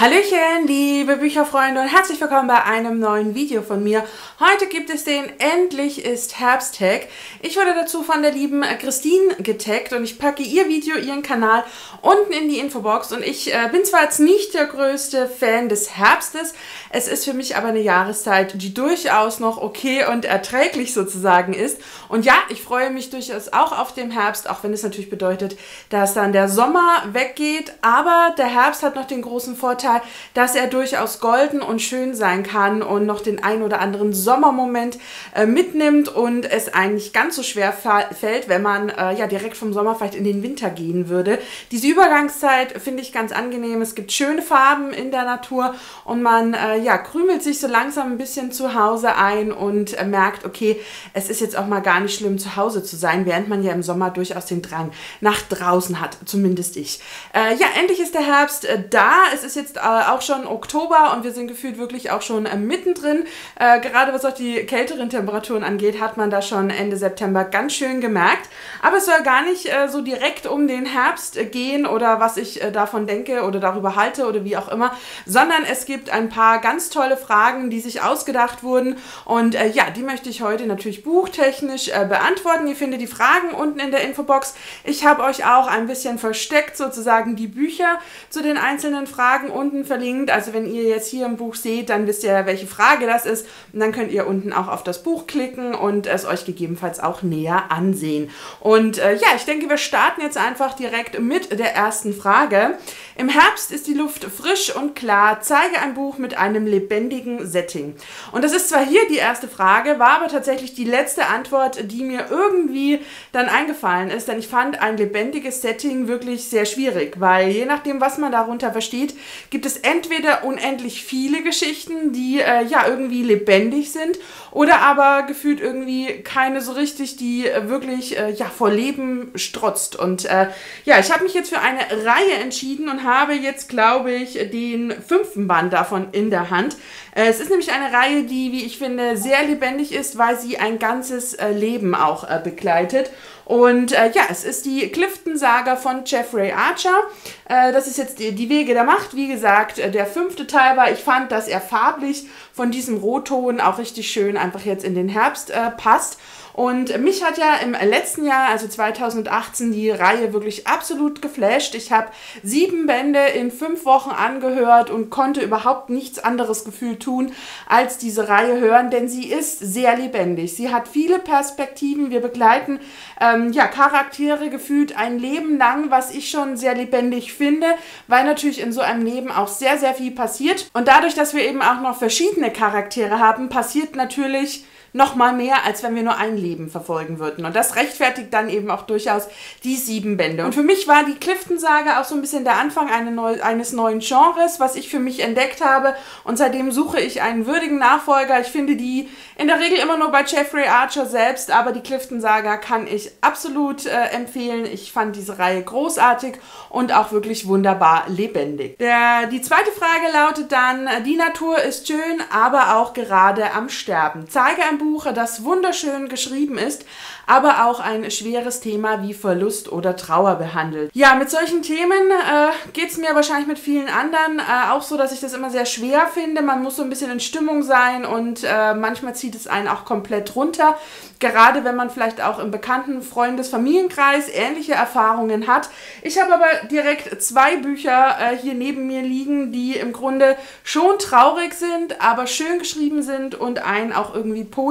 Hallöchen, liebe Bücherfreunde und herzlich willkommen bei einem neuen Video von mir. Heute gibt es den Endlich ist Herbst-Tag. Ich wurde dazu von der lieben Christine getaggt und ich packe ihr Video, ihren Kanal unten in die Infobox und ich äh, bin zwar jetzt nicht der größte Fan des Herbstes, es ist für mich aber eine Jahreszeit, die durchaus noch okay und erträglich sozusagen ist. Und ja, ich freue mich durchaus auch auf den Herbst, auch wenn es natürlich bedeutet, dass dann der Sommer weggeht, aber der Herbst hat noch den großen Vorteil, Vorteil, dass er durchaus golden und schön sein kann und noch den ein oder anderen Sommermoment äh, mitnimmt und es eigentlich ganz so schwer fällt, wenn man äh, ja direkt vom Sommer vielleicht in den Winter gehen würde. Diese Übergangszeit finde ich ganz angenehm. Es gibt schöne Farben in der Natur und man äh, ja krümelt sich so langsam ein bisschen zu Hause ein und äh, merkt, okay, es ist jetzt auch mal gar nicht schlimm zu Hause zu sein, während man ja im Sommer durchaus den Drang nach draußen hat, zumindest ich. Äh, ja, endlich ist der Herbst äh, da. Es ist jetzt auch schon Oktober und wir sind gefühlt wirklich auch schon äh, mittendrin. Äh, gerade was auch die kälteren Temperaturen angeht, hat man da schon Ende September ganz schön gemerkt. Aber es soll gar nicht äh, so direkt um den Herbst äh, gehen oder was ich äh, davon denke oder darüber halte oder wie auch immer, sondern es gibt ein paar ganz tolle Fragen, die sich ausgedacht wurden und ja, die möchte ich heute natürlich buchtechnisch beantworten. Ihr findet die Fragen unten in der Infobox. Ich habe euch auch ein bisschen versteckt sozusagen die Bücher zu den einzelnen Fragen unten verlinkt. Also wenn ihr jetzt hier im Buch seht, dann wisst ihr, welche Frage das ist. Und dann könnt ihr unten auch auf das Buch klicken und es euch gegebenenfalls auch näher ansehen. Und äh, ja, ich denke, wir starten jetzt einfach direkt mit der ersten Frage. Im Herbst ist die Luft frisch und klar. Zeige ein Buch mit einem lebendigen Setting. Und das ist zwar hier die erste Frage, war aber tatsächlich die letzte Antwort, die mir irgendwie dann eingefallen ist, denn ich fand ein lebendiges Setting wirklich sehr schwierig, weil je nachdem, was man darunter versteht, gibt es entweder unendlich viele Geschichten, die äh, ja irgendwie lebendig sind, oder aber gefühlt irgendwie keine so richtig, die äh, wirklich äh, ja vor Leben strotzt. Und äh, ja, ich habe mich jetzt für eine Reihe entschieden und habe jetzt, glaube ich, den fünften Band davon in der Hand. Äh, es ist nämlich eine Reihe, die, wie ich finde, sehr lebendig ist, weil sie ein ganzes äh, Leben auch begleitet. Und äh, ja, es ist die Clifton-Saga von Jeffrey Archer. Äh, das ist jetzt die, die, Wege der Macht. Wie gesagt, äh, der fünfte Teil war, ich fand, dass er farblich von diesem Rotton auch richtig schön einfach jetzt in den Herbst äh, passt. Und mich hat ja im letzten Jahr, also 2018, die Reihe wirklich absolut geflasht. Ich habe sieben Bände in fünf Wochen angehört und konnte überhaupt nichts anderes Gefühl tun, als diese Reihe hören, denn sie ist sehr lebendig. Sie hat viele Perspektiven. Wir begleiten ähm, ja, Charaktere gefühlt ein Leben lang, was ich schon sehr lebendig finde, weil natürlich in so einem Leben auch sehr, sehr viel passiert. Und dadurch, dass wir eben auch noch verschiedene Charaktere haben, passiert natürlich noch mal mehr, als wenn wir nur ein Leben verfolgen würden. Und das rechtfertigt dann eben auch durchaus die sieben Bände. Und für mich war die Clifton-Sage auch so ein bisschen der Anfang eine neu, eines neuen Genres, was ich für mich entdeckt habe. Und seitdem suche ich einen würdigen Nachfolger. Ich finde die in der Regel immer nur bei Jeffrey Archer selbst, aber die Clifton-Saga kann ich absolut äh, empfehlen. Ich fand diese Reihe großartig und auch wirklich wunderbar lebendig. Der, die zweite Frage lautet dann, die Natur ist schön, aber auch gerade am Sterben. Zeige ein Buch, das wunderschön geschrieben ist, aber auch ein schweres Thema wie Verlust oder Trauer behandelt. Ja, mit solchen Themen äh, geht es mir wahrscheinlich mit vielen anderen äh, auch so, dass ich das immer sehr schwer finde. Man muss so ein bisschen in Stimmung sein und äh, manchmal zieht es einen auch komplett runter. Gerade wenn man vielleicht auch im bekannten Freundes-, Familienkreis ähnliche Erfahrungen hat. Ich habe aber direkt zwei Bücher äh, hier neben mir liegen, die im Grunde schon traurig sind, aber schön geschrieben sind und einen auch irgendwie positiv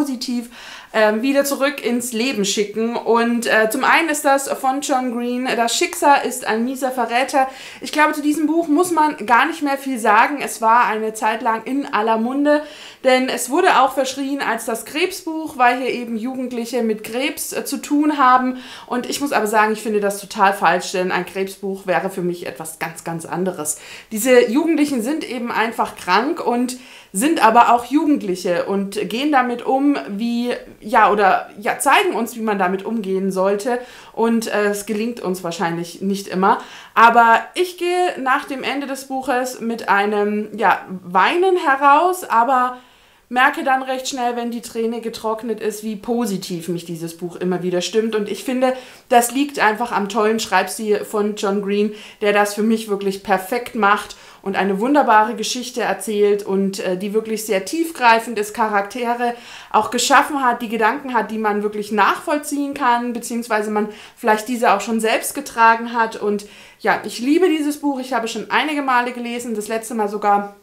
ähm, wieder zurück ins Leben schicken. Und äh, zum einen ist das von John Green, Das Schicksal ist ein mieser Verräter. Ich glaube, zu diesem Buch muss man gar nicht mehr viel sagen. Es war eine Zeit lang in aller Munde, denn es wurde auch verschrien als das Krebsbuch, weil hier eben Jugendliche mit Krebs äh, zu tun haben. Und ich muss aber sagen, ich finde das total falsch, denn ein Krebsbuch wäre für mich etwas ganz, ganz anderes. Diese Jugendlichen sind eben einfach krank und sind aber auch Jugendliche und gehen damit um, wie, ja, oder ja, zeigen uns, wie man damit umgehen sollte. Und äh, es gelingt uns wahrscheinlich nicht immer. Aber ich gehe nach dem Ende des Buches mit einem, ja, Weinen heraus, aber merke dann recht schnell, wenn die Träne getrocknet ist, wie positiv mich dieses Buch immer wieder stimmt. Und ich finde, das liegt einfach am tollen Schreibstil von John Green, der das für mich wirklich perfekt macht und eine wunderbare Geschichte erzählt und äh, die wirklich sehr tiefgreifend ist, Charaktere auch geschaffen hat, die Gedanken hat, die man wirklich nachvollziehen kann, beziehungsweise man vielleicht diese auch schon selbst getragen hat. Und ja, ich liebe dieses Buch. Ich habe schon einige Male gelesen, das letzte Mal sogar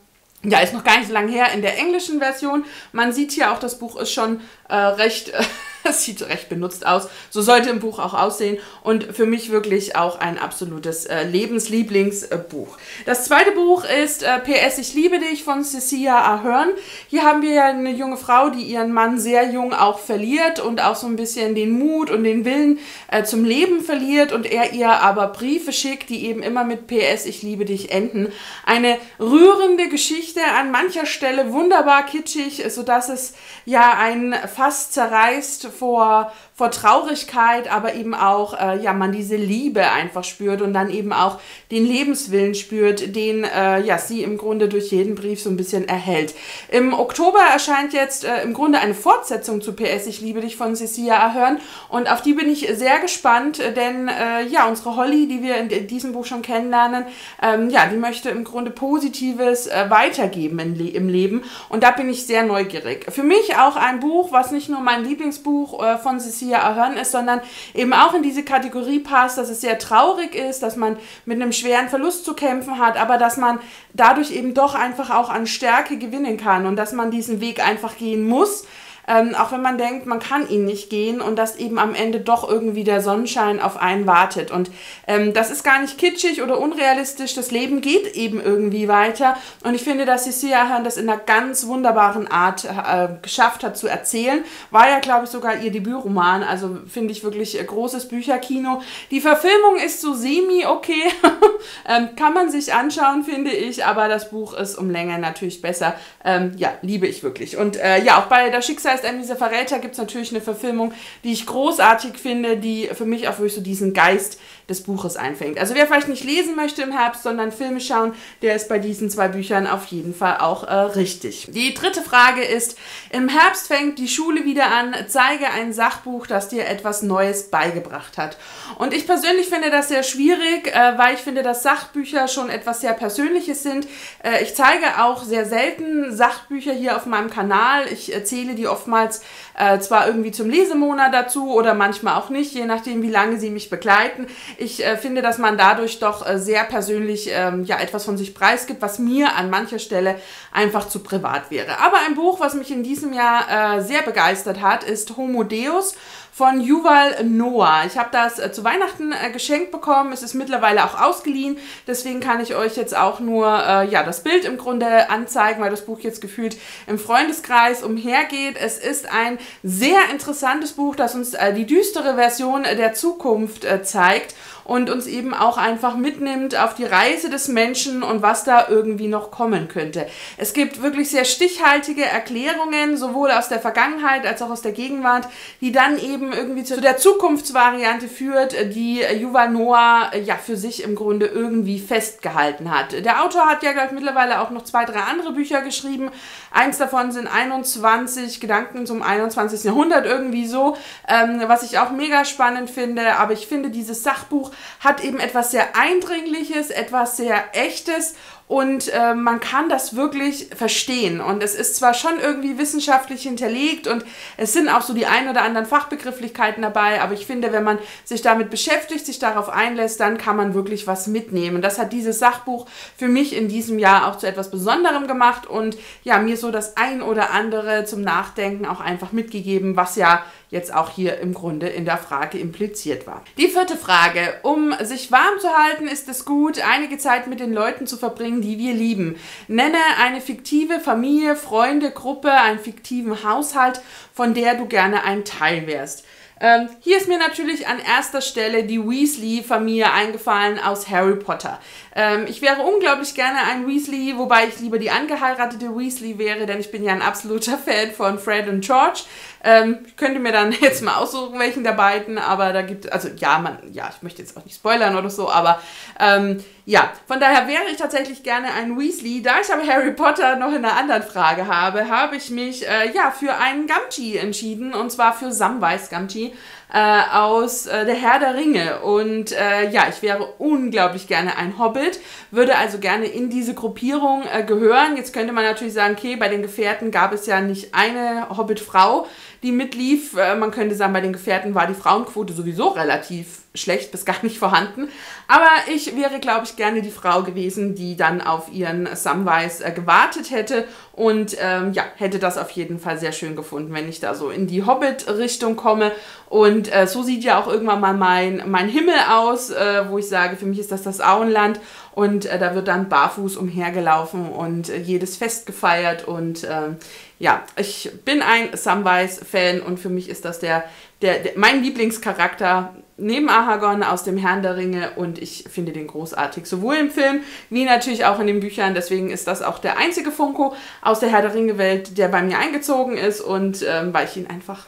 ja, ist noch gar nicht so lange her in der englischen Version. Man sieht hier auch, das Buch ist schon äh, recht, äh, sieht recht benutzt aus. So sollte ein Buch auch aussehen. Und für mich wirklich auch ein absolutes äh, Lebenslieblingsbuch. Das zweite Buch ist äh, PS Ich liebe dich von Cecilia Ahern. Hier haben wir ja eine junge Frau, die ihren Mann sehr jung auch verliert und auch so ein bisschen den Mut und den Willen äh, zum Leben verliert und er ihr aber Briefe schickt, die eben immer mit PS Ich liebe dich enden. Eine rührende Geschichte, an mancher Stelle wunderbar kitschig, sodass es ja ein fast zerreißt vor, vor Traurigkeit, aber eben auch, äh, ja, man diese Liebe einfach spürt und dann eben auch den Lebenswillen spürt, den, äh, ja, sie im Grunde durch jeden Brief so ein bisschen erhält. Im Oktober erscheint jetzt äh, im Grunde eine Fortsetzung zu PS Ich liebe dich von Cecilia Ahern und auf die bin ich sehr gespannt, denn, äh, ja, unsere Holly, die wir in, in diesem Buch schon kennenlernen, ähm, ja, die möchte im Grunde Positives äh, weitergeben in, im Leben und da bin ich sehr neugierig. Für mich auch ein Buch, was nicht nur mein Lieblingsbuch äh, von Cecilia Ahern ist, sondern eben auch in diese Kategorie passt, dass es sehr traurig ist, dass man mit einem schweren Verlust zu kämpfen hat, aber dass man dadurch eben doch einfach auch an Stärke gewinnen kann und dass man diesen Weg einfach gehen muss ähm, auch wenn man denkt, man kann ihn nicht gehen und dass eben am Ende doch irgendwie der Sonnenschein auf einen wartet. Und ähm, das ist gar nicht kitschig oder unrealistisch, das Leben geht eben irgendwie weiter. Und ich finde, dass Cecilia Ahern das in einer ganz wunderbaren Art äh, geschafft hat zu erzählen. War ja, glaube ich, sogar ihr Debütroman, also finde ich wirklich äh, großes Bücherkino. Die Verfilmung ist so semi okay, ähm, kann man sich anschauen, finde ich, aber das Buch ist um Länge natürlich besser. Ähm, ja, liebe ich wirklich. Und äh, ja, auch bei der Schicksal heißt, einem dieser Verräter gibt es natürlich eine Verfilmung, die ich großartig finde, die für mich auch wirklich so diesen Geist des Buches einfängt. Also wer vielleicht nicht lesen möchte im Herbst, sondern Filme schauen, der ist bei diesen zwei Büchern auf jeden Fall auch äh, richtig. Die dritte Frage ist, im Herbst fängt die Schule wieder an, zeige ein Sachbuch, das dir etwas Neues beigebracht hat. Und ich persönlich finde das sehr schwierig, äh, weil ich finde, dass Sachbücher schon etwas sehr Persönliches sind. Äh, ich zeige auch sehr selten Sachbücher hier auf meinem Kanal. Ich erzähle die oftmals äh, zwar irgendwie zum Lesemonat dazu oder manchmal auch nicht, je nachdem, wie lange sie mich begleiten. Ich äh, finde, dass man dadurch doch äh, sehr persönlich ähm, ja etwas von sich preisgibt, was mir an mancher Stelle einfach zu privat wäre. Aber ein Buch, was mich in diesem Jahr äh, sehr begeistert hat, ist Homo Deus von Yuval Noah. Ich habe das äh, zu Weihnachten äh, geschenkt bekommen. Es ist mittlerweile auch ausgeliehen. Deswegen kann ich euch jetzt auch nur äh, ja, das Bild im Grunde anzeigen, weil das Buch jetzt gefühlt im Freundeskreis umhergeht. Es ist ein sehr interessantes Buch, das uns die düstere Version der Zukunft zeigt und uns eben auch einfach mitnimmt auf die Reise des Menschen und was da irgendwie noch kommen könnte. Es gibt wirklich sehr stichhaltige Erklärungen, sowohl aus der Vergangenheit als auch aus der Gegenwart, die dann eben irgendwie zu der Zukunftsvariante führt, die Yuval Noah ja für sich im Grunde irgendwie festgehalten hat. Der Autor hat ja glaube mittlerweile auch noch zwei, drei andere Bücher geschrieben. Eins davon sind 21 Gedanken zum 21. Jahrhundert irgendwie so, ähm, was ich auch mega spannend finde. Aber ich finde dieses Sachbuch hat eben etwas sehr Eindringliches, etwas sehr Echtes und äh, man kann das wirklich verstehen. Und es ist zwar schon irgendwie wissenschaftlich hinterlegt und es sind auch so die ein oder anderen Fachbegrifflichkeiten dabei, aber ich finde, wenn man sich damit beschäftigt, sich darauf einlässt, dann kann man wirklich was mitnehmen. Das hat dieses Sachbuch für mich in diesem Jahr auch zu etwas Besonderem gemacht und ja, mir so das ein oder andere zum Nachdenken auch einfach mitgegeben, was ja jetzt auch hier im Grunde in der Frage impliziert war. Die vierte Frage. Um sich warm zu halten, ist es gut, einige Zeit mit den Leuten zu verbringen, die wir lieben. Nenne eine fiktive Familie, Freunde, Gruppe, einen fiktiven Haushalt, von der du gerne ein Teil wärst. Ähm, hier ist mir natürlich an erster Stelle die Weasley-Familie eingefallen aus Harry Potter. Ähm, ich wäre unglaublich gerne ein Weasley, wobei ich lieber die angeheiratete Weasley wäre, denn ich bin ja ein absoluter Fan von Fred und George. Ähm, ich könnte mir dann jetzt mal aussuchen, welchen der beiden, aber da gibt also ja, man, ja, ich möchte jetzt auch nicht spoilern oder so, aber ähm, ja, von daher wäre ich tatsächlich gerne ein Weasley. Da ich aber Harry Potter noch in einer anderen Frage habe, habe ich mich äh, ja für einen Gamgee entschieden und zwar für Samwise Gamgee äh, aus äh, Der Herr der Ringe. Und äh, ja, ich wäre unglaublich gerne ein Hobbit, würde also gerne in diese Gruppierung äh, gehören. Jetzt könnte man natürlich sagen, okay, bei den Gefährten gab es ja nicht eine Hobbit-Frau, die mitlief. Äh, man könnte sagen, bei den Gefährten war die Frauenquote sowieso relativ schlecht bis gar nicht vorhanden. Aber ich wäre, glaube ich, gerne die Frau gewesen, die dann auf ihren Samwise äh, gewartet hätte und ähm, ja, hätte das auf jeden Fall sehr schön gefunden, wenn ich da so in die Hobbit-Richtung komme. Und äh, so sieht ja auch irgendwann mal mein, mein Himmel aus, äh, wo ich sage, für mich ist das das Auenland und äh, da wird dann barfuß umhergelaufen und jedes Fest gefeiert und ähm, ja, ich bin ein Samwise-Fan und für mich ist das der, der, der, mein Lieblingscharakter neben Aragorn aus dem Herrn der Ringe und ich finde den großartig, sowohl im Film wie natürlich auch in den Büchern. Deswegen ist das auch der einzige Funko aus der Herr der Ringe-Welt, der bei mir eingezogen ist und ähm, weil ich ihn einfach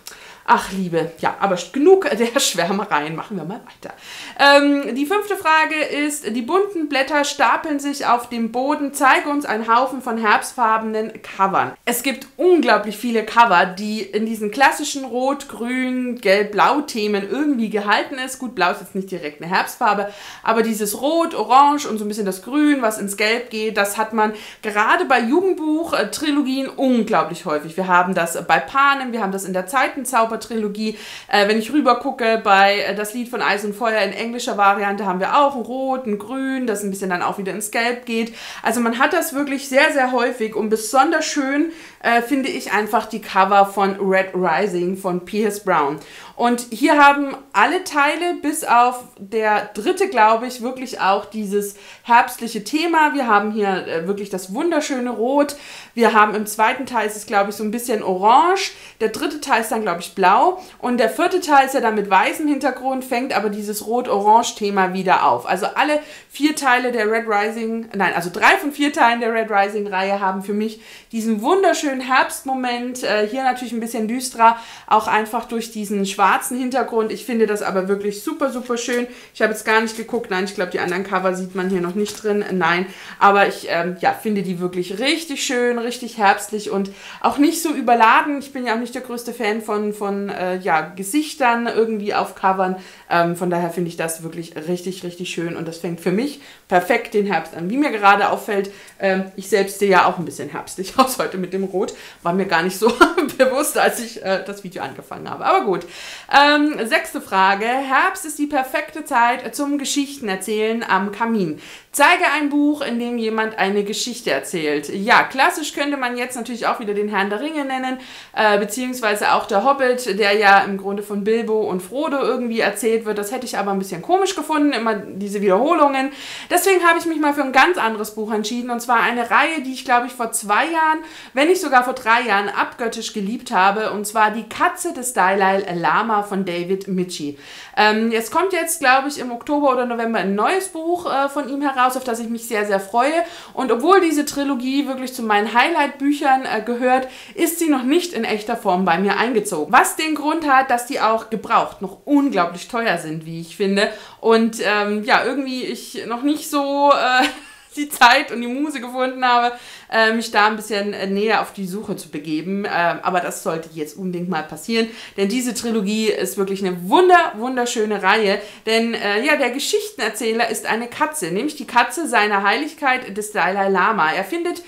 Ach, Liebe. Ja, aber genug der Schwärmereien. Machen wir mal weiter. Ähm, die fünfte Frage ist, die bunten Blätter stapeln sich auf dem Boden. Zeige uns einen Haufen von herbstfarbenen Covern. Es gibt unglaublich viele Cover, die in diesen klassischen Rot, Grün, Gelb, Blau-Themen irgendwie gehalten ist. Gut, Blau ist jetzt nicht direkt eine Herbstfarbe, aber dieses Rot, Orange und so ein bisschen das Grün, was ins Gelb geht, das hat man gerade bei Jugendbuch-Trilogien unglaublich häufig. Wir haben das bei Panem, wir haben das in der Zeitenzauber Trilogie. Äh, wenn ich rüber gucke bei äh, das Lied von Eis und Feuer in englischer Variante haben wir auch ein Rot, ein Grün, das ein bisschen dann auch wieder ins Gelb geht. Also man hat das wirklich sehr, sehr häufig und besonders schön äh, finde ich einfach die Cover von Red Rising von Pierce Brown. Und hier haben alle Teile, bis auf der dritte, glaube ich, wirklich auch dieses herbstliche Thema. Wir haben hier äh, wirklich das wunderschöne Rot. Wir haben im zweiten Teil ist es, glaube ich, so ein bisschen orange. Der dritte Teil ist dann, glaube ich, blau. Und der vierte Teil ist ja dann mit weißem Hintergrund, fängt aber dieses Rot-Orange-Thema wieder auf. Also alle vier Teile der Red Rising, nein, also drei von vier Teilen der Red Rising-Reihe haben für mich diesen wunderschönen Herbstmoment. Äh, hier natürlich ein bisschen düsterer, auch einfach durch diesen schwarzen Hintergrund. Ich finde das aber wirklich super, super schön. Ich habe jetzt gar nicht geguckt. Nein, ich glaube, die anderen Cover sieht man hier noch nicht drin. Nein, aber ich ähm, ja, finde die wirklich richtig schön, richtig herbstlich und auch nicht so überladen. Ich bin ja auch nicht der größte Fan von, von äh, ja, Gesichtern irgendwie auf Covern. Ähm, von daher finde ich das wirklich richtig, richtig schön und das fängt für mich perfekt den Herbst an. Wie mir gerade auffällt, ähm, ich selbst sehe ja auch ein bisschen herbstlich aus heute mit dem Rot. War mir gar nicht so bewusst, als ich äh, das Video angefangen habe. Aber gut. Ähm, sechste Frage. Herbst ist die perfekte Zeit zum Geschichtenerzählen am Kamin. Zeige ein Buch, in dem jemand eine Geschichte erzählt. Ja, klassisch könnte man jetzt natürlich auch wieder den Herrn der Ringe nennen, äh, beziehungsweise auch der Hobbit, der ja im Grunde von Bilbo und Frodo irgendwie erzählt wird. Das hätte ich aber ein bisschen komisch gefunden, immer diese Wiederholungen. Deswegen habe ich mich mal für ein ganz anderes Buch entschieden, und zwar eine Reihe, die ich glaube ich vor zwei Jahren, wenn nicht sogar vor drei Jahren, abgöttisch geliebt habe, und zwar Die Katze des Dalai Lama von David Michi. Ähm, es kommt jetzt, glaube ich, im Oktober oder November ein neues Buch äh, von ihm heraus, auf das ich mich sehr, sehr freue. Und obwohl diese Trilogie wirklich zu meinen Highlight-Büchern äh, gehört, ist sie noch nicht in echter Form bei mir eingezogen. Was den Grund hat, dass die auch gebraucht noch unglaublich teuer sind, wie ich finde. Und ähm, ja, irgendwie ich noch nicht so... Äh, die Zeit und die Muse gefunden habe, äh, mich da ein bisschen äh, näher auf die Suche zu begeben. Äh, aber das sollte jetzt unbedingt mal passieren, denn diese Trilogie ist wirklich eine wunder, wunderschöne Reihe. Denn äh, ja, der Geschichtenerzähler ist eine Katze, nämlich die Katze seiner Heiligkeit des Dalai Lama. Er findet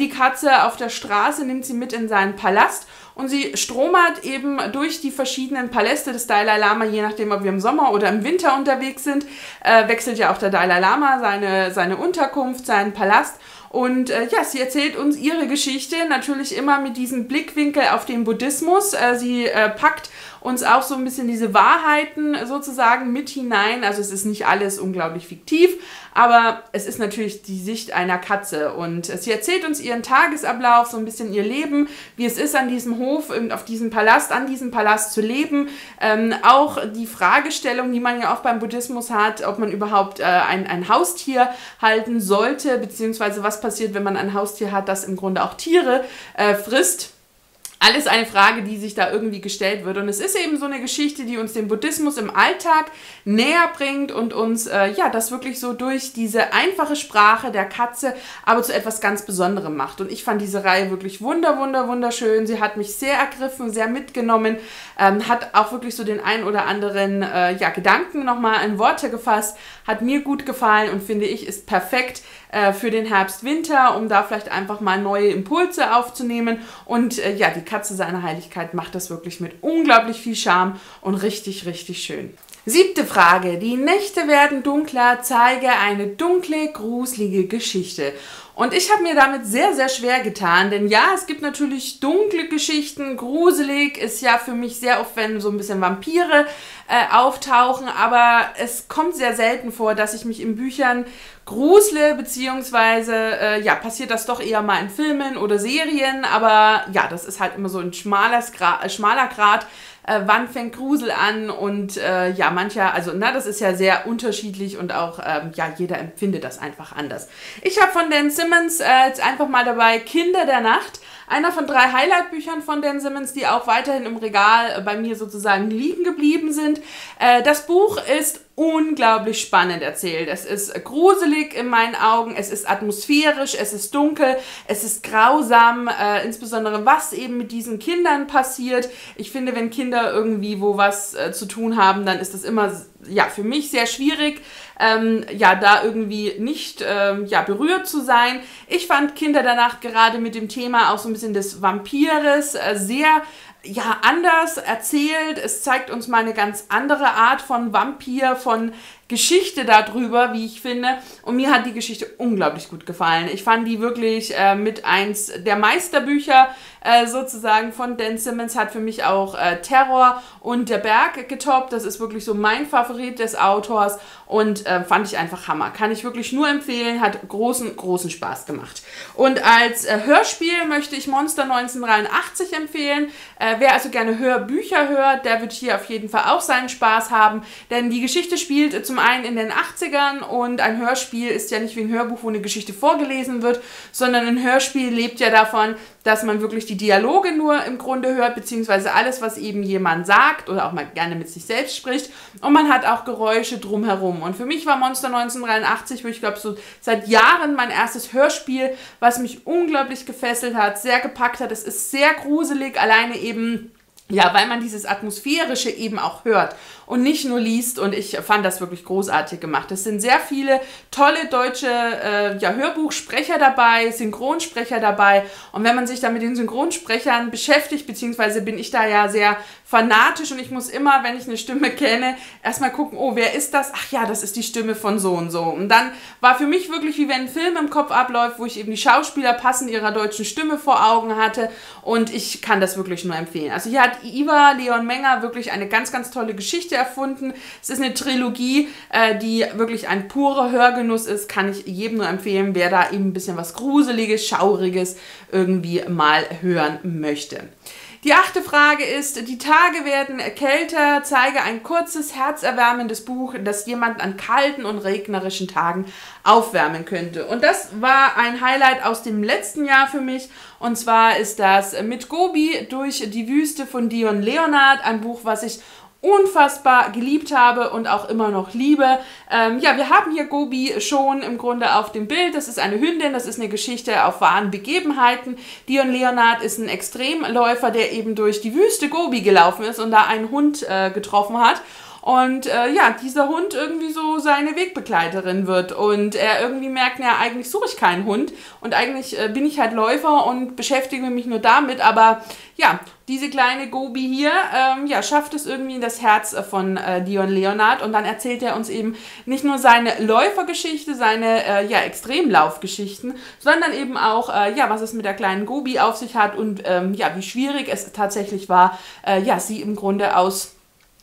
die Katze auf der Straße, nimmt sie mit in seinen Palast und sie stromert eben durch die verschiedenen Paläste des Dalai Lama, je nachdem, ob wir im Sommer oder im Winter unterwegs sind, äh, wechselt ja auch der Dalai Lama seine, seine Unterkunft, seinen Palast. Und äh, ja, sie erzählt uns ihre Geschichte, natürlich immer mit diesem Blickwinkel auf den Buddhismus. Äh, sie äh, packt uns auch so ein bisschen diese Wahrheiten sozusagen mit hinein. Also es ist nicht alles unglaublich fiktiv, aber es ist natürlich die Sicht einer Katze. Und sie erzählt uns ihren Tagesablauf, so ein bisschen ihr Leben, wie es ist, an diesem Hof, auf diesem Palast, an diesem Palast zu leben. Ähm, auch die Fragestellung, die man ja auch beim Buddhismus hat, ob man überhaupt äh, ein, ein Haustier halten sollte, beziehungsweise was passiert, wenn man ein Haustier hat, das im Grunde auch Tiere äh, frisst. alles eine Frage, die sich da irgendwie gestellt wird. Und es ist eben so eine Geschichte, die uns den Buddhismus im Alltag näher bringt und uns, äh, ja, das wirklich so durch diese einfache Sprache der Katze, aber zu etwas ganz Besonderem macht. Und ich fand diese Reihe wirklich wunder, wunder, wunderschön. Sie hat mich sehr ergriffen, sehr mitgenommen, ähm, hat auch wirklich so den ein oder anderen, äh, ja, Gedanken nochmal in Worte gefasst, hat mir gut gefallen und finde ich, ist perfekt äh, für den Herbst, Winter, um da vielleicht einfach mal neue Impulse aufzunehmen. Und äh, ja, die Katze seiner Heiligkeit macht das wirklich mit unglaublich viel Charme und richtig, richtig schön. Siebte Frage. Die Nächte werden dunkler, zeige eine dunkle, gruselige Geschichte. Und ich habe mir damit sehr, sehr schwer getan, denn ja, es gibt natürlich dunkle Geschichten, gruselig ist ja für mich sehr oft, wenn so ein bisschen Vampire äh, auftauchen, aber es kommt sehr selten vor, dass ich mich in Büchern grusle, beziehungsweise äh, ja, passiert das doch eher mal in Filmen oder Serien, aber ja, das ist halt immer so ein schmaler, Gra äh, schmaler Grad, äh, wann fängt Grusel an und äh, ja, mancher, also na, das ist ja sehr unterschiedlich und auch, ähm, ja, jeder empfindet das einfach anders. Ich habe von Dan Simmons äh, jetzt einfach mal dabei Kinder der Nacht. Einer von drei Highlight-Büchern von Dan Simmons, die auch weiterhin im Regal bei mir sozusagen liegen geblieben sind. Äh, das Buch ist unglaublich spannend erzählt. Es ist gruselig in meinen Augen, es ist atmosphärisch, es ist dunkel, es ist grausam, äh, insbesondere was eben mit diesen Kindern passiert. Ich finde, wenn Kinder irgendwie wo was äh, zu tun haben, dann ist das immer ja für mich sehr schwierig, ähm, ja da irgendwie nicht ähm, ja berührt zu sein. Ich fand Kinder danach gerade mit dem Thema auch so ein bisschen des Vampires äh, sehr ja, anders erzählt. Es zeigt uns mal eine ganz andere Art von Vampir, von Geschichte darüber, wie ich finde. Und mir hat die Geschichte unglaublich gut gefallen. Ich fand die wirklich äh, mit eins der Meisterbücher äh, sozusagen von Dan Simmons. Hat für mich auch äh, Terror und der Berg getoppt. Das ist wirklich so mein Favorit des Autors und äh, fand ich einfach Hammer. Kann ich wirklich nur empfehlen. Hat großen, großen Spaß gemacht. Und als äh, Hörspiel möchte ich Monster 1983 empfehlen. Äh, wer also gerne Hörbücher hört, der wird hier auf jeden Fall auch seinen Spaß haben. Denn die Geschichte spielt zum einen in den 80ern und ein Hörspiel ist ja nicht wie ein Hörbuch, wo eine Geschichte vorgelesen wird, sondern ein Hörspiel lebt ja davon, dass man wirklich die Dialoge nur im Grunde hört, beziehungsweise alles, was eben jemand sagt oder auch mal gerne mit sich selbst spricht. Und man hat auch Geräusche drumherum. Und für mich war Monster 1983, wo ich glaube, so seit Jahren mein erstes Hörspiel, was mich unglaublich gefesselt hat, sehr gepackt hat. Es ist sehr gruselig, alleine eben ja, weil man dieses Atmosphärische eben auch hört und nicht nur liest. Und ich fand das wirklich großartig gemacht. Es sind sehr viele tolle deutsche äh, ja, Hörbuchsprecher dabei, Synchronsprecher dabei. Und wenn man sich da mit den Synchronsprechern beschäftigt, beziehungsweise bin ich da ja sehr fanatisch und ich muss immer, wenn ich eine Stimme kenne, erstmal gucken, oh, wer ist das? Ach ja, das ist die Stimme von so und so. Und dann war für mich wirklich wie wenn ein Film im Kopf abläuft, wo ich eben die Schauspieler passend ihrer deutschen Stimme vor Augen hatte. Und ich kann das wirklich nur empfehlen. Also hier hat Iva Leon Menger wirklich eine ganz, ganz tolle Geschichte erfunden. Es ist eine Trilogie, äh, die wirklich ein purer Hörgenuss ist. Kann ich jedem nur empfehlen, wer da eben ein bisschen was Gruseliges, Schauriges irgendwie mal hören möchte. Die achte Frage ist, die Tage werden kälter, zeige ein kurzes, herzerwärmendes Buch, das jemand an kalten und regnerischen Tagen aufwärmen könnte. Und das war ein Highlight aus dem letzten Jahr für mich. Und zwar ist das Mit Gobi durch die Wüste von Dion Leonard, ein Buch, was ich unfassbar geliebt habe und auch immer noch liebe. Ähm, ja, wir haben hier Gobi schon im Grunde auf dem Bild. Das ist eine Hündin, das ist eine Geschichte auf wahren Begebenheiten. Dion Leonard ist ein Extremläufer, der eben durch die Wüste Gobi gelaufen ist und da einen Hund äh, getroffen hat. Und äh, ja, dieser Hund irgendwie so seine Wegbegleiterin wird. Und er irgendwie merkt, ja, eigentlich suche ich keinen Hund. Und eigentlich äh, bin ich halt Läufer und beschäftige mich nur damit. Aber ja, diese kleine Gobi hier, ähm, ja, schafft es irgendwie in das Herz von äh, Dion Leonard und dann erzählt er uns eben nicht nur seine Läufergeschichte, seine äh, ja, Extremlaufgeschichten, sondern eben auch, äh, ja, was es mit der kleinen Gobi auf sich hat und ähm, ja, wie schwierig es tatsächlich war, äh, ja, sie im Grunde aus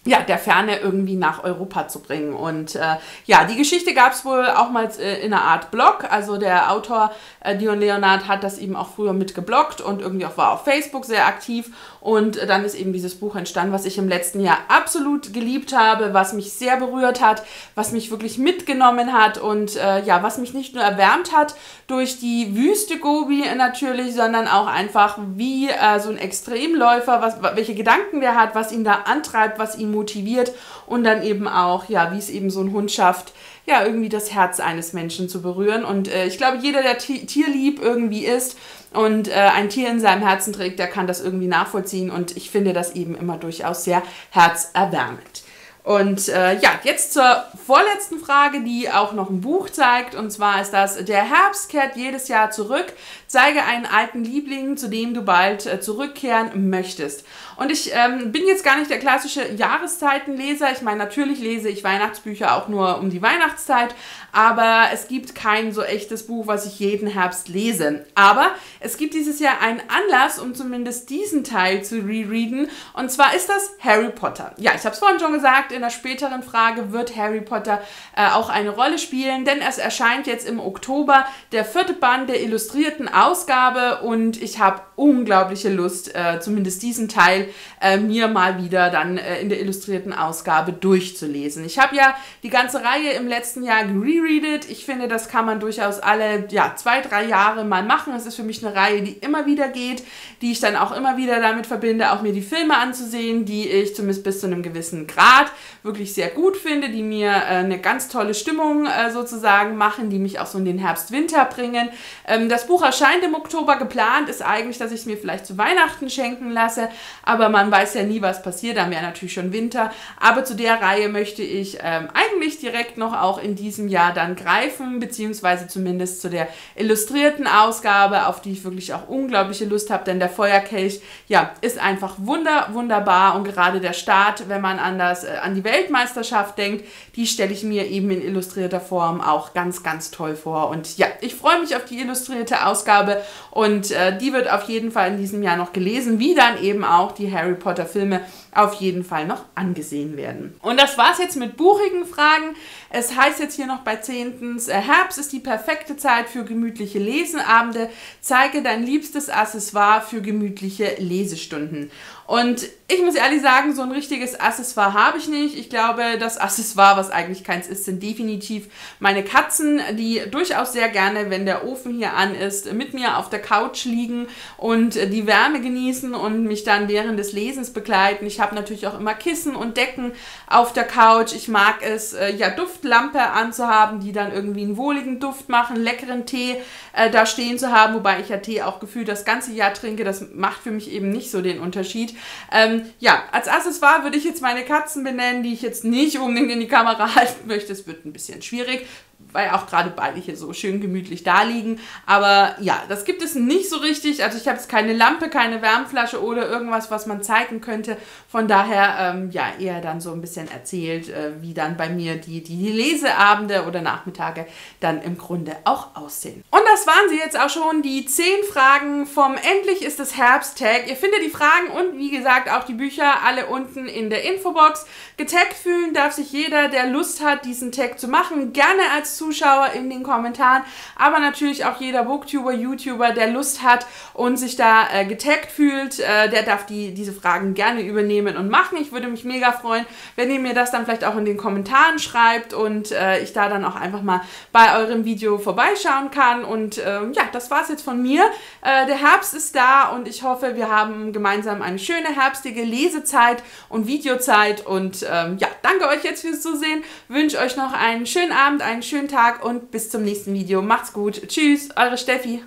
ja, der Ferne irgendwie nach Europa zu bringen. Und äh, ja, die Geschichte gab es wohl auch mal äh, in einer Art Blog. Also der Autor äh, Dion Leonard hat das eben auch früher mit gebloggt und irgendwie auch war auf Facebook sehr aktiv. Und äh, dann ist eben dieses Buch entstanden, was ich im letzten Jahr absolut geliebt habe, was mich sehr berührt hat, was mich wirklich mitgenommen hat und äh, ja, was mich nicht nur erwärmt hat durch die Wüste Gobi natürlich, sondern auch einfach wie äh, so ein Extremläufer, was, welche Gedanken der hat, was ihn da antreibt, was ihn motiviert und dann eben auch, ja, wie es eben so ein Hund schafft, ja, irgendwie das Herz eines Menschen zu berühren. Und äh, ich glaube, jeder, der tierlieb irgendwie ist und äh, ein Tier in seinem Herzen trägt, der kann das irgendwie nachvollziehen. Und ich finde das eben immer durchaus sehr herzerwärmend. Und äh, ja, jetzt zur vorletzten Frage, die auch noch ein Buch zeigt. Und zwar ist das, der Herbst kehrt jedes Jahr zurück. Zeige einen alten Liebling, zu dem du bald äh, zurückkehren möchtest. Und ich ähm, bin jetzt gar nicht der klassische Jahreszeitenleser. Ich meine, natürlich lese ich Weihnachtsbücher auch nur um die Weihnachtszeit, aber es gibt kein so echtes Buch, was ich jeden Herbst lese. Aber es gibt dieses Jahr einen Anlass, um zumindest diesen Teil zu rereaden. Und zwar ist das Harry Potter. Ja, ich habe es vorhin schon gesagt, in der späteren Frage wird Harry Potter äh, auch eine Rolle spielen, denn es erscheint jetzt im Oktober der vierte Band der illustrierten Ausgabe und ich habe unglaubliche Lust, äh, zumindest diesen Teil äh, mir mal wieder dann äh, in der illustrierten Ausgabe durchzulesen. Ich habe ja die ganze Reihe im letzten Jahr gerereadet. Ich finde, das kann man durchaus alle ja, zwei, drei Jahre mal machen. Es ist für mich eine Reihe, die immer wieder geht, die ich dann auch immer wieder damit verbinde, auch mir die Filme anzusehen, die ich zumindest bis zu einem gewissen Grad wirklich sehr gut finde, die mir äh, eine ganz tolle Stimmung äh, sozusagen machen, die mich auch so in den Herbst-Winter bringen. Ähm, das Buch erscheint im Oktober. Geplant ist eigentlich, dass ich es mir vielleicht zu Weihnachten schenken lasse, aber man weiß ja nie, was passiert. Dann wäre natürlich schon Winter. Aber zu der Reihe möchte ich ähm, eigentlich direkt noch auch in diesem Jahr dann greifen, beziehungsweise zumindest zu der illustrierten Ausgabe, auf die ich wirklich auch unglaubliche Lust habe, denn der Feuerkelch, ja, ist einfach wunder, wunderbar und gerade der Start, wenn man an, das, äh, an die Weltmeisterschaft denkt, die stelle ich mir eben in illustrierter Form auch ganz, ganz toll vor. Und ja, ich freue mich auf die illustrierte Ausgabe und äh, die wird auf jeden Fall in diesem Jahr noch gelesen, wie dann eben auch die Harry Potter Filme auf jeden Fall noch angesehen werden. Und das war's jetzt mit buchigen Fragen. Es heißt jetzt hier noch bei Zehntens, äh, Herbst ist die perfekte Zeit für gemütliche Lesenabende. Zeige dein liebstes Accessoire für gemütliche Lesestunden. Und ich muss ehrlich sagen, so ein richtiges Accessoire habe ich nicht. Ich glaube, das Accessoire, was eigentlich keins ist, sind definitiv meine Katzen, die durchaus sehr gerne, wenn der Ofen hier an ist, mit mir auf der Couch liegen und die Wärme genießen und mich dann während des Lesens begleiten. Ich habe natürlich auch immer Kissen und Decken auf der Couch. Ich mag es, äh, ja, Duftlampe anzuhaben, die dann irgendwie einen wohligen Duft machen, leckeren Tee äh, da stehen zu haben, wobei ich ja Tee auch gefühlt das ganze Jahr trinke. Das macht für mich eben nicht so den Unterschied. Ähm, ja, als Accessoire würde ich jetzt meine Katzen benennen, die ich jetzt nicht unbedingt in die Kamera halten möchte. Es wird ein bisschen schwierig weil auch gerade beide hier so schön gemütlich da liegen. Aber ja, das gibt es nicht so richtig. Also ich habe jetzt keine Lampe, keine Wärmflasche oder irgendwas, was man zeigen könnte. Von daher, ähm, ja, eher dann so ein bisschen erzählt, äh, wie dann bei mir die, die Leseabende oder Nachmittage dann im Grunde auch aussehen. Und das waren sie jetzt auch schon, die 10 Fragen vom Endlich ist es Herbst-Tag. Ihr findet die Fragen und wie gesagt auch die Bücher alle unten in der Infobox. Getaggt fühlen darf sich jeder, der Lust hat, diesen Tag zu machen, gerne als Zuschauer in den Kommentaren, aber natürlich auch jeder Booktuber, YouTuber, der Lust hat und sich da äh, getaggt fühlt, äh, der darf die, diese Fragen gerne übernehmen und machen. Ich würde mich mega freuen, wenn ihr mir das dann vielleicht auch in den Kommentaren schreibt und äh, ich da dann auch einfach mal bei eurem Video vorbeischauen kann. Und ähm, ja, das war es jetzt von mir. Äh, der Herbst ist da und ich hoffe, wir haben gemeinsam eine schöne herbstige Lesezeit und Videozeit. Und ähm, ja, danke euch jetzt fürs Zusehen. Wünsche euch noch einen schönen Abend, einen schönen Tag und bis zum nächsten Video. Macht's gut. Tschüss, eure Steffi.